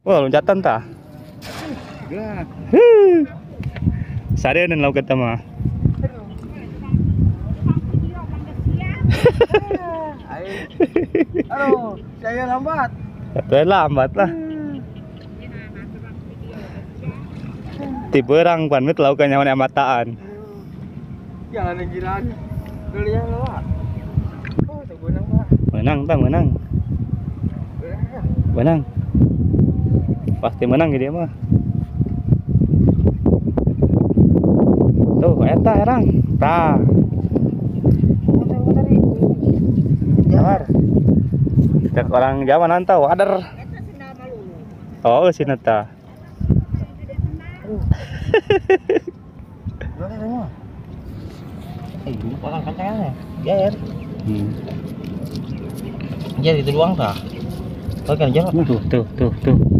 Wah, loncatan ta. Gak. Sare dan lauk kita mah. Aduh, saya lambat. Tapi lambat lah. Tipe orang pamit laukannya mana mataan. Jangan. Beli yang lewat. Menang tak menang. Menang. Pasti menang dia mah. Tuh, eta erang. Tah. Sabar. Cek orang Jawa nantau, ader. Oh, sini ta. Boleh semua. Ini orang kancangnya. Jair. Hmm. Jair itu doang. Kau kan jalan. Tuh, tuh, tuh, tuh.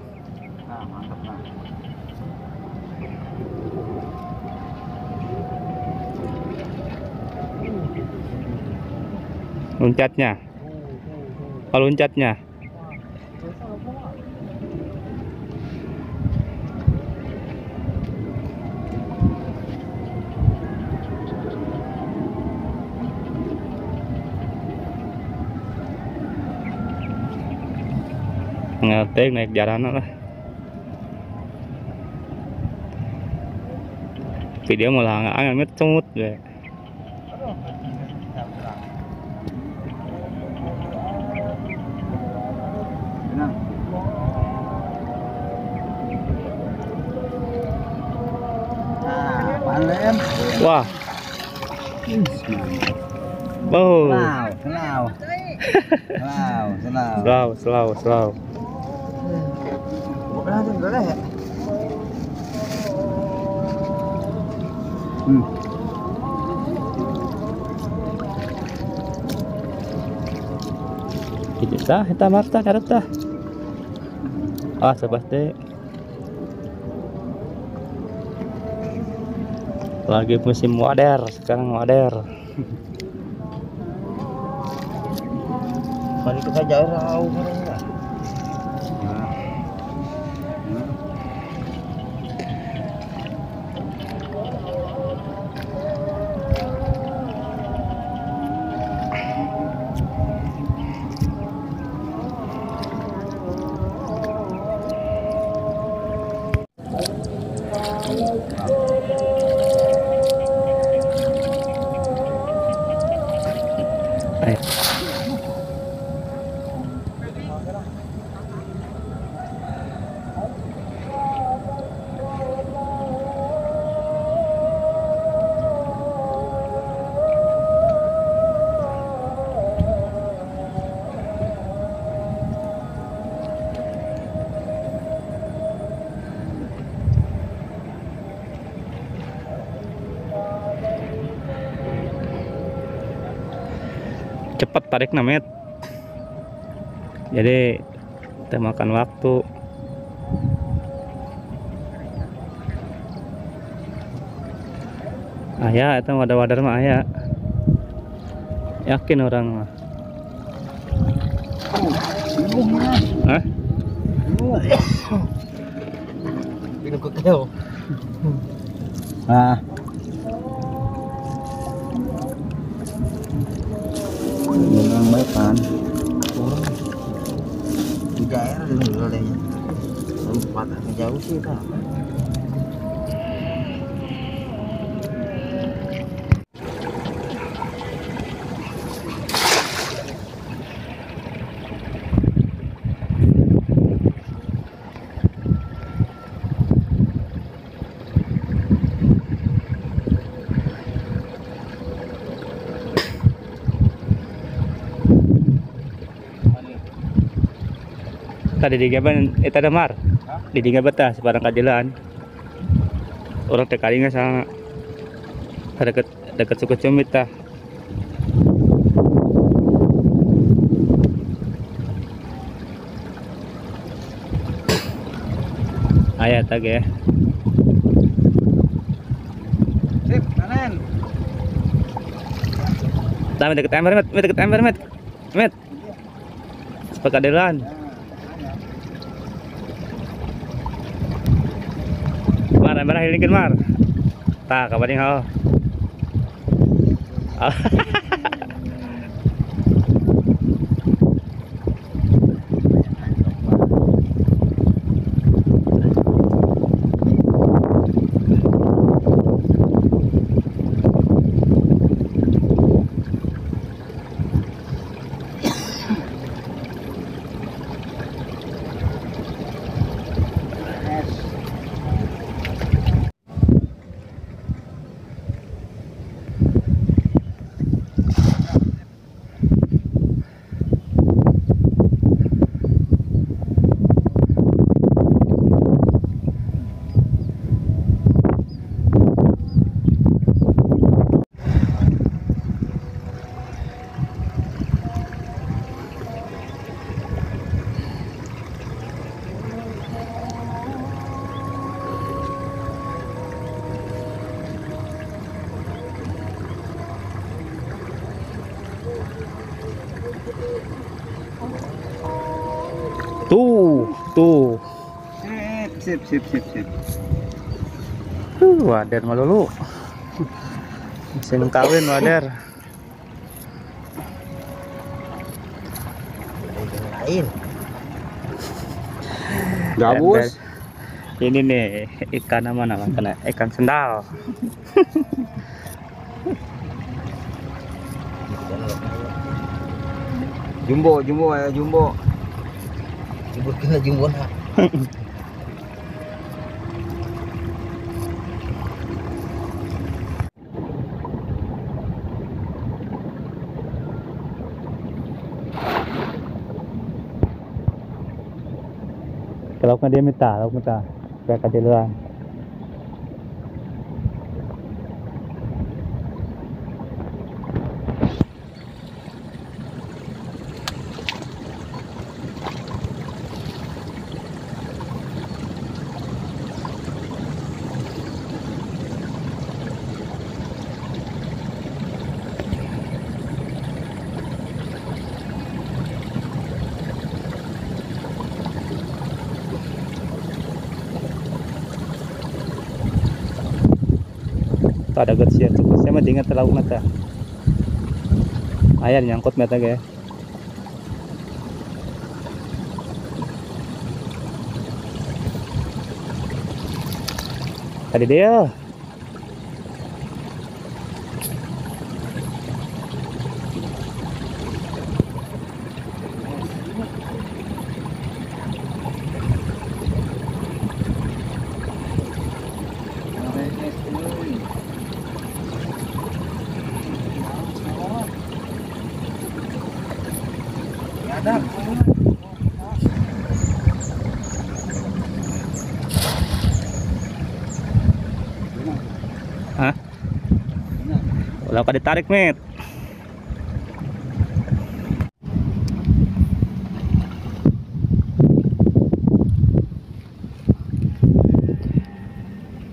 ลุ้นจัด nha có ลุ้ n chất nha à, tiếng này giờ đó nó video mà là ăn mít trong mút về Wah, oh, Wow, wow. Wow, slow, slow. Bukan aja boleh ya? Hmm. Sah, kita Marta, karep tah. Ah, seperti lagi musim wader, sekarang wader. Mari kita jauh cepat tarik namanya. Jadi kita makan waktu. Ayah itu ada wadar mah ayah. Yakin orang mah? Hah? Ah. Tempat agak jauh sih tak. Tadi di gaban itu ada mar di diga betah sebarang kajelan orang tekali nggak sana Dekat dekat suku cumit tah. Ayat tag ya. Sip, panen. Tama dekat ember met, met dekat ember met. Met. Sepakadilan. Mar, ember hilingkeun mar. Tah kabaring hao. Tuh, sip, sip, sip, sip. Uh, wader melulu. Mesin kawin wader. Lain. Gabus. Ini nih ikan apa namanya? Ikan sendal. Jumbo, jumbo ya, jumbo. Jumbo kena jumbo nak. Kalau kan dia minta, kalau minta, kayak kadiluan. Ada siap cukup. Saya mah ingat terlalu mata. Ayah nyangkut mata ya. Tadi dia. Hah? Wala ka ditarik, met.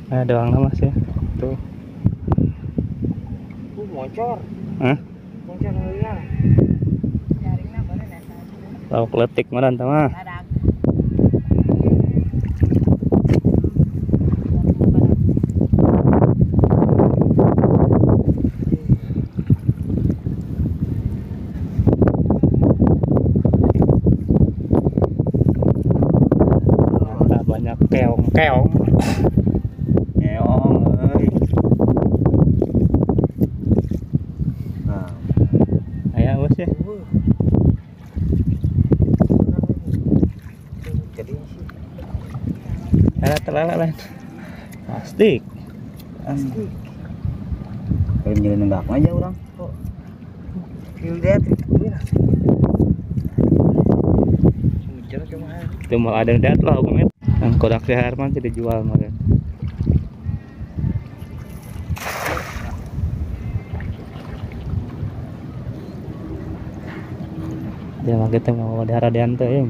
Eh, doang nama sih. Tuh. Uh, moncor. Hah? Moncor liar. Lauk letik mana tama. Nah, banyak keong keong. Euy. Nah. Aya bos ya. Jadi sih Ada terlalu lain. Plastik. asli. Kalau jadi nenggak aja orang. Kok. Cuma Itu mau ada dat lah hukumnya yang kodak Herman tidak jual mereka dia lagi tuh mau di Haradianto ya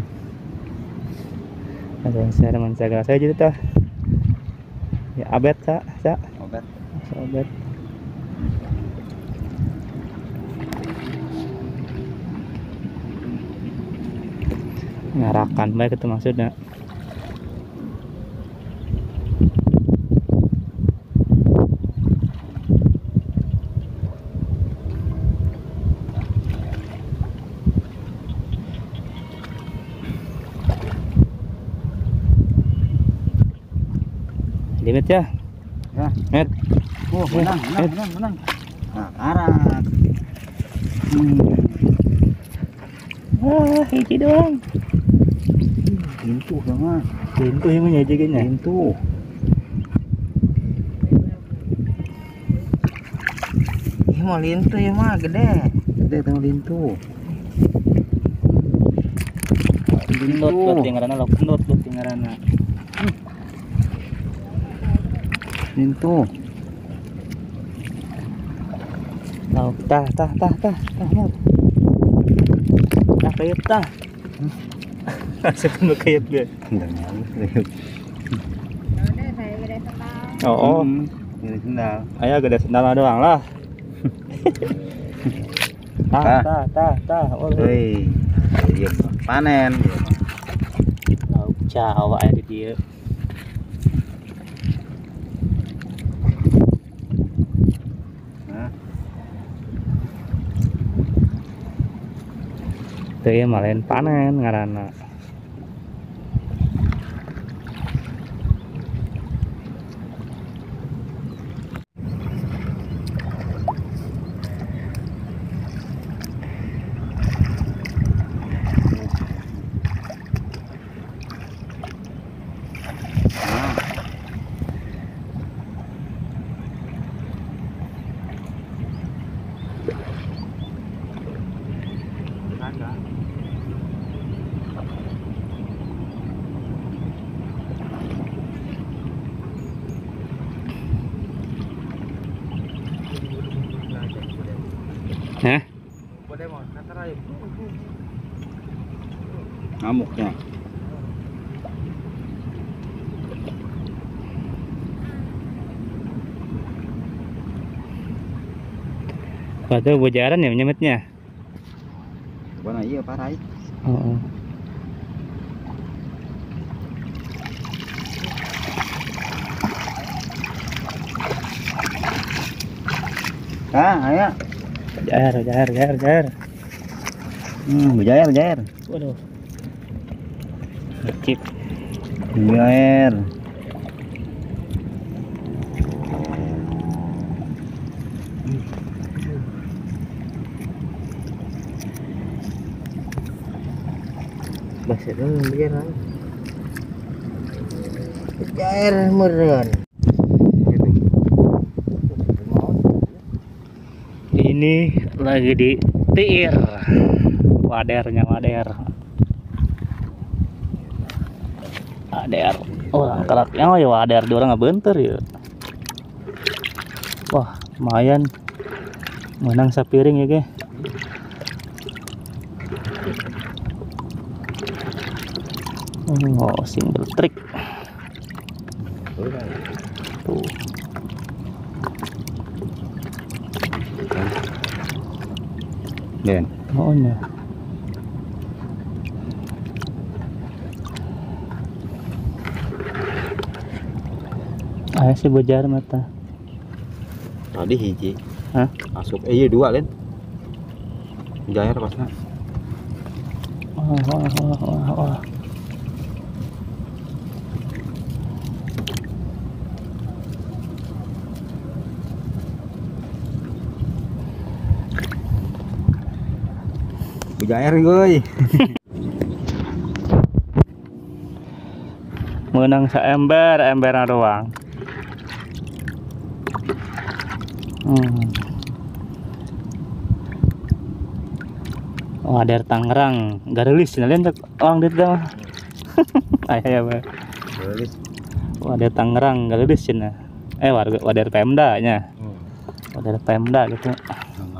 ada yang saya menjaga saya jadi tuh ya abet kak kak abet abet ngarakan baik itu maksudnya. Met. oh menang menang Eh. menang menang nah karat hmm. Wah, hiji doang. pintu sama Pintu yang menyajikannya. pintu ini mau lintu ya mah gede gede lintu mot. Tah kayat tah. Langsung kena kayat gue. Nggak nyamuk deh. Oh, oh. Hmm, ini sendal ayo gede sendal doang lah. Ah. tah tah. Oh, Hei, iya panen. lauk Jawa aya di dieu. Teu ieu mah lain panen ngaranna. nah. Hah? Ngamuknya. Batu bujaran ya nyemetnya. Mana iya parai. Oh, oh. Ah, ayo. Jair, jair, jair, jair. Hmm, berjair, berjair. Waduh. Kip. Berjair. Bahasa dulu berjair. Berjair meren. Ini lagi di tiir. Wadernya wader. Wader. Orang kelaknya oh ya wader di orang bentar ya. Wah, lumayan. Menang sapiring ya, ge. Oh, single trick. Tuh. Den. Oh, nya. Ayo sih bojar mata. Tadi hiji. Hah? Masuk. Eh, iya dua, Len. Berjair pasnya. Wah, wah, wah, wah, wah. Berjair, gue. Menang seember, emberan doang. Hmm. Oh, ada Tangerang, garelis kalian cek orang di mah. Ayo ya, Pak. Gelis. Wadah Tangerang, garelis cenah. Eh, warga wadah Pemda nya. Wadah Pemda gitu.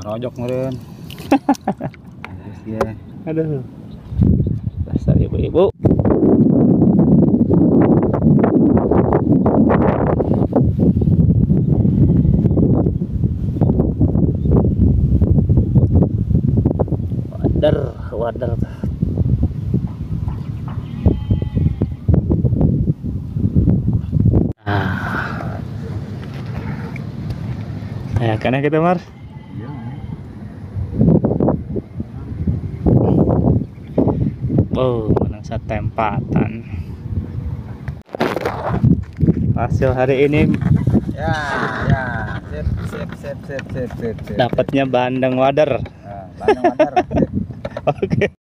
Ngerojok meren. Terus dia. Aduh. Dasar ibu-ibu. Wader, wader. Ah. Ya, karena kita mar. Iya. Oh, menang sa tempatan. Hasil hari ini Ya, ya. Sip, sip, sip, sip, sip, sip, sip. dapatnya bandeng wader. Nah, bandeng water. Sip. Oke.